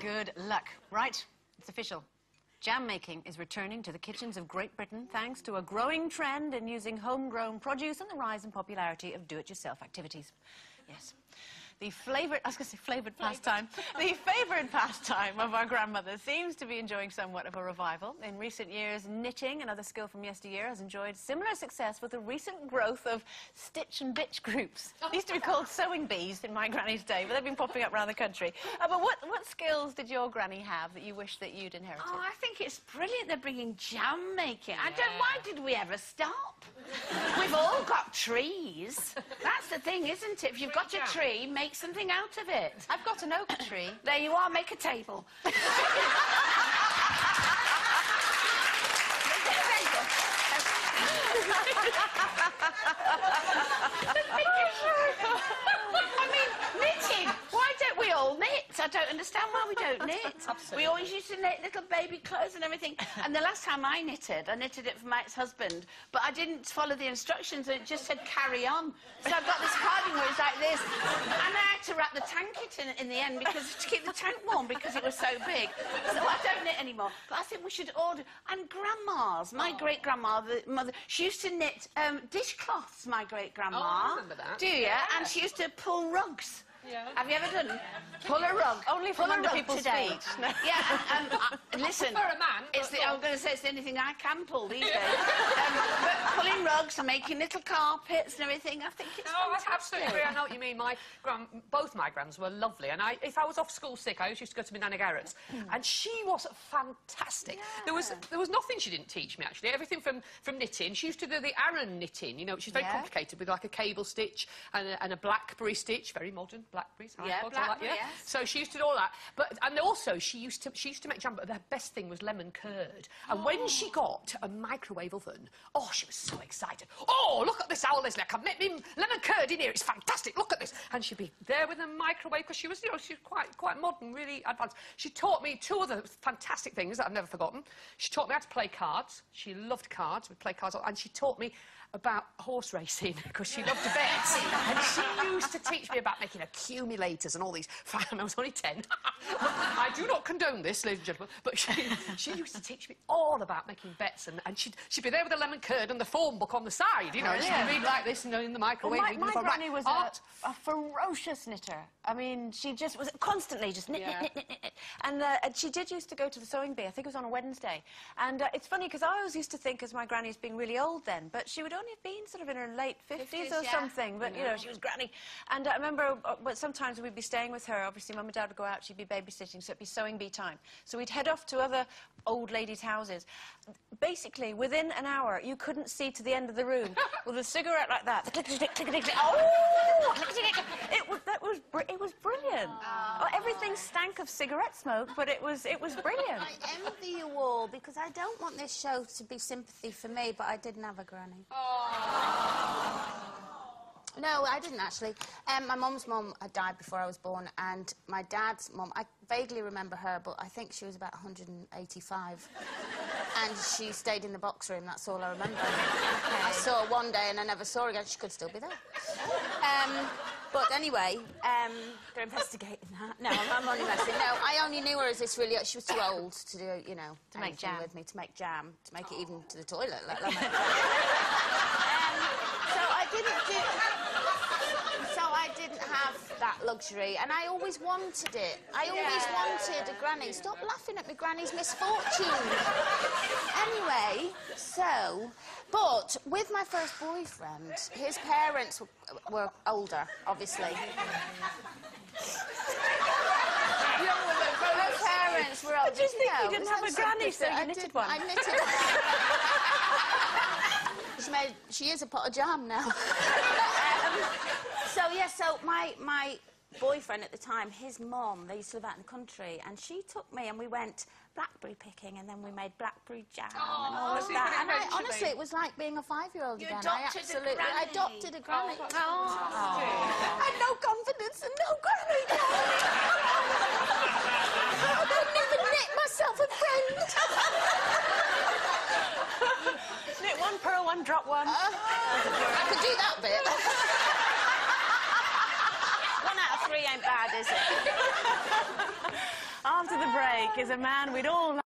Good luck. Right, it's official. Jam making is returning to the kitchens of Great Britain thanks to a growing trend in using homegrown produce and the rise in popularity of do-it-yourself activities. Yes. The flavoured, I was going to say flavoured pastime, the favoured pastime of our grandmothers seems to be enjoying somewhat of a revival. In recent years, knitting, another skill from yesteryear, has enjoyed similar success with the recent growth of stitch and bitch groups. They used to be called sewing bees in my granny's day, but they've been popping up around the country. Uh, but what, what skills did your granny have that you wish that you'd inherited? Oh, I think it's brilliant they're bringing jam making. I don't. Why did we ever stop? We've all got trees. That's the thing, isn't it? If you've got a tree, make something out of it. I've got an oak tree. There you are. Make a table. I mean, knitting. Why don't we all knit? I don't understand why we don't knit. We always used to knit little baby clothes and everything. And the last time I knitted, I knitted it for my ex-husband, but I didn't follow the instructions and it just said carry on. So I've got this cardigan where it's like this. And I had to wrap the tank it in, in the end because to keep the tank warm because it was so big. So I don't knit anymore. But I think we should order. And grandmas, my great grandma, the mother, she used to knit um, dishcloths. My great grandma. Oh, I remember that. Do you? Yeah. And she used to pull rugs. Yeah. Have you ever done pull a rug? Only pull under people's today. feet. No. Yeah, uh, listen. For a man, It's the, I'm going to say it's the only thing I can pull these days. um, but pulling rugs and making little carpets and everything, I think it's No, I absolutely agree. I know what you mean. My gran, both my grands were lovely, and I, if I was off school sick, I always used to go to my Nana Garrett's, and she was fantastic. Yeah. There was there was nothing she didn't teach me actually. Everything from from knitting. She used to do the Aran knitting. You know, which is very Yeah. complicated with like a cable stitch and a, and a blackberry stitch, very modern blackberries. Yeah, thought I like, blackberry, yes. So she used to do all that. But and also she used to she used to make jam. But the best thing was lemon curd. And when she oh. got a microwave oven, oh, she was so excited. Oh, look at this, owl Lesley. I can make me lemon curd in here. It's fantastic. Look at this. And she'd be there with the microwave because she was, you know, she was quite quite modern, really advanced. She taught me two other fantastic things that I've never forgotten. She taught me how to play cards. She loved cards. We'd play cards, and she taught me about horse racing because she loved to bet. and she used to teach me about making accumulators and all these. I was only 10. I do not condone this, ladies and gentlemen, but she, she used to teach me all about making bets and, and she'd, she'd be there with a lemon curd and the form book on the side, you know, and she'd read like this, you know, in the Well, microwave. my, reading my the phone. granny Right, was art. a, a ferocious knitter. I mean, she just was constantly just knit, Yeah. knit, knit, knit, knit. And, uh, and she did used to go to the sewing bee. I think it was on a Wednesday. And uh, it's funny because I always used to think as my granny as being really old then, but she would only have been sort of in her late 50s, 50s, or yeah. something. But, you know, she was granny. And I remember uh, but sometimes we'd be staying with her. Obviously, mum and dad would go out, she'd be babysitting, so it'd be sewing bee time. So we'd head off to other old ladies' houses. Basically, within an hour, you couldn't see to the end of the room with a cigarette like that. The click, click, click, click, click, click. Oh! Click, click, click. It was, that was, it was brilliant. Oh, everything stank of cigarette smoke, but it was, it was brilliant. I envy you all because I don't want this show to be sympathy for me, but I didn't have a granny. No, I didn't actually. Um, my mum's mum had died before I was born, and my dad's mum, I vaguely remember her, but I think she was about 185. and she stayed in the box room, that's all I remember. I saw her one day and I never saw her again. She could still be there. Um, but anyway, um, they're investigating that. No, I'm, I'm only messing. No, I only knew her as this really. She was too old to do, you know, To make jam. with me, to make jam, to make it even to the toilet. Um, so I didn't do. I have that luxury, and I always wanted it. I always wanted a granny. Stop laughing at me, granny's misfortune. anyway, so, but with my first boyfriend, his parents were, were older, obviously. Her parents were older. just think know, you didn't have a granny, so you I knitted one. I knitted she made. She is a pot of jam now. um, so my my boyfriend at the time, his mom, they used to live out in the country, and she took me and we went blackberry picking, and then we made blackberry jam and all of that. And I, honestly, it was like being a five-year-old again. adopted I a absolutely, I adopted a granny. Oh, I had no confidence and no granny. I couldn't even knit myself a friend. Knit one, purl one, drop one. I could do that bit. One out of three ain't bad, is it? I often the break is a man we'd all